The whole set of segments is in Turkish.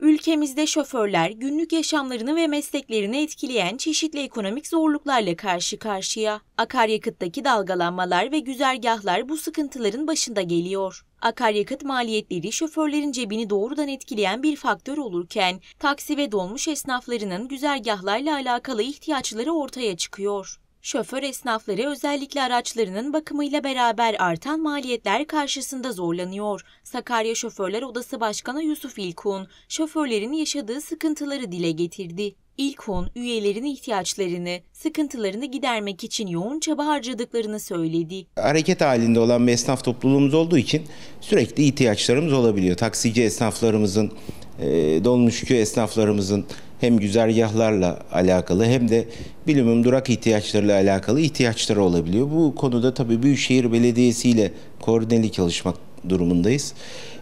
Ülkemizde şoförler günlük yaşamlarını ve mesleklerini etkileyen çeşitli ekonomik zorluklarla karşı karşıya. Akaryakıttaki dalgalanmalar ve güzergahlar bu sıkıntıların başında geliyor. Akaryakıt maliyetleri şoförlerin cebini doğrudan etkileyen bir faktör olurken, taksi ve dolmuş esnaflarının güzergahlarla alakalı ihtiyaçları ortaya çıkıyor. Şoför esnafları özellikle araçlarının bakımıyla beraber artan maliyetler karşısında zorlanıyor. Sakarya Şoförler Odası Başkanı Yusuf İlkun, şoförlerin yaşadığı sıkıntıları dile getirdi. İlkun, üyelerin ihtiyaçlarını, sıkıntılarını gidermek için yoğun çaba harcadıklarını söyledi. hareket halinde olan bir esnaf topluluğumuz olduğu için sürekli ihtiyaçlarımız olabiliyor. Taksici esnaflarımızın, e, dolmuşçu esnaflarımızın hem güzergahlarla alakalı hem de bilimum durak ihtiyaçlarıyla alakalı ihtiyaçları olabiliyor. Bu konuda tabii Büyükşehir Belediyesi ile koordineli çalışmak durumundayız.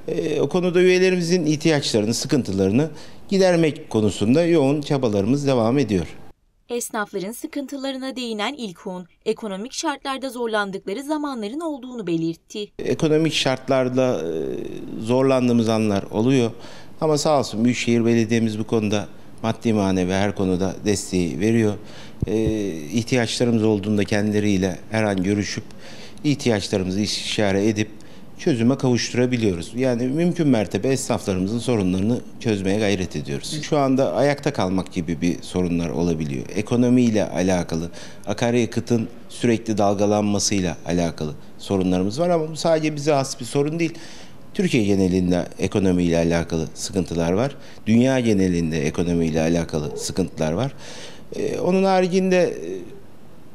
E, o konuda üyelerimizin ihtiyaçlarını, sıkıntılarını gidermek konusunda yoğun çabalarımız devam ediyor. Esnafların sıkıntılarına değinen İlkun, ekonomik şartlarda zorlandıkları zamanların olduğunu belirtti. ekonomik şartlarda e, zorlandığımız anlar oluyor. Ama sağ olsun Büyükşehir Belediye'miz bu konuda maddi manevi her konuda desteği veriyor. E, ihtiyaçlarımız olduğunda kendileriyle her an görüşüp ihtiyaçlarımızı istişare edip çözüme kavuşturabiliyoruz. Yani mümkün mertebe esnaflarımızın sorunlarını çözmeye gayret ediyoruz. Şu anda ayakta kalmak gibi bir sorunlar olabiliyor. Ekonomiyle alakalı, akaryakıtın sürekli dalgalanmasıyla alakalı sorunlarımız var ama bu sadece bize has bir sorun değil. Türkiye genelinde ekonomiyle alakalı sıkıntılar var. Dünya genelinde ekonomiyle alakalı sıkıntılar var. Ee, onun haricinde e,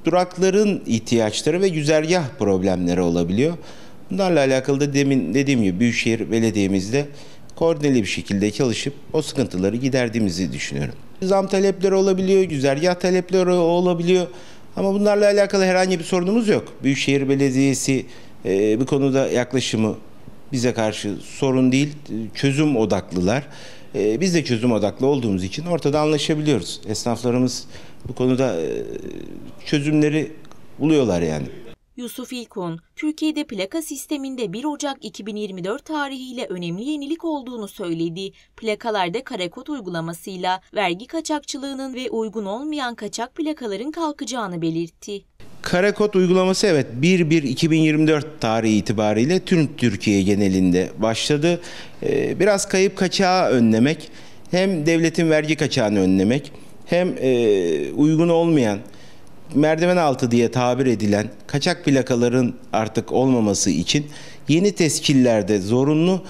durakların ihtiyaçları ve güzergah problemleri olabiliyor. Bunlarla alakalı da demin dediğim gibi Büyükşehir Belediye'mizde koordineli bir şekilde çalışıp o sıkıntıları giderdiğimizi düşünüyorum. Zam talepleri olabiliyor, güzergah talepleri olabiliyor. Ama bunlarla alakalı herhangi bir sorunumuz yok. Büyükşehir Belediyesi e, bu konuda yaklaşımı bize karşı sorun değil, çözüm odaklılar. E, biz de çözüm odaklı olduğumuz için ortada anlaşabiliyoruz. Esnaflarımız bu konuda e, çözümleri buluyorlar yani. Yusuf İlkun, Türkiye'de plaka sisteminde 1 Ocak 2024 tarihiyle önemli yenilik olduğunu söyledi. Plakalarda kare kod uygulamasıyla vergi kaçakçılığının ve uygun olmayan kaçak plakaların kalkacağını belirtti. Kare kod uygulaması evet 1-1-2024 tarihi itibariyle tüm Türkiye genelinde başladı. Ee, Biraz kayıp kaçağı önlemek, hem devletin vergi kaçağını önlemek, hem e, uygun olmayan merdiven altı diye tabir edilen kaçak plakaların artık olmaması için yeni teskillerde zorunlu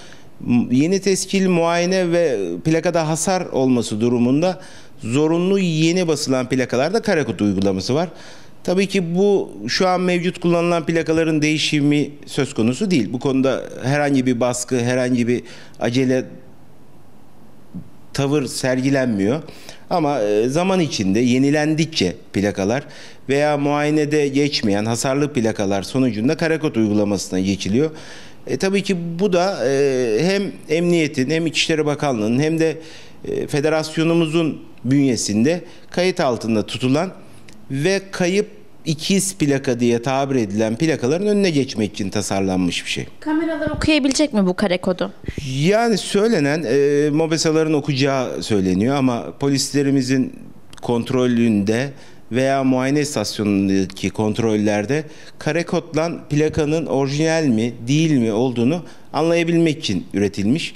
yeni teskil muayene ve plakada hasar olması durumunda zorunlu yeni basılan plakalarda kare kod uygulaması var. Tabii ki bu şu an mevcut kullanılan plakaların değişimi söz konusu değil. Bu konuda herhangi bir baskı, herhangi bir acele tavır sergilenmiyor. Ama e, zaman içinde yenilendikçe plakalar veya muayenede geçmeyen hasarlı plakalar sonucunda karekod uygulamasına geçiliyor. E, tabii ki bu da e, hem emniyetin hem İçişleri Bakanlığı'nın hem de e, federasyonumuzun bünyesinde kayıt altında tutulan ve kayıp ikiz plaka diye tabir edilen plakaların önüne geçmek için tasarlanmış bir şey. Kameralar okuyabilecek mi bu kare kodu? Yani söylenen e, mobesaların okuyacağı söyleniyor ama polislerimizin kontrolünde veya muayene istasyonundaki kontrollerde kare kodlan plakanın orijinal mi değil mi olduğunu anlayabilmek için üretilmiş.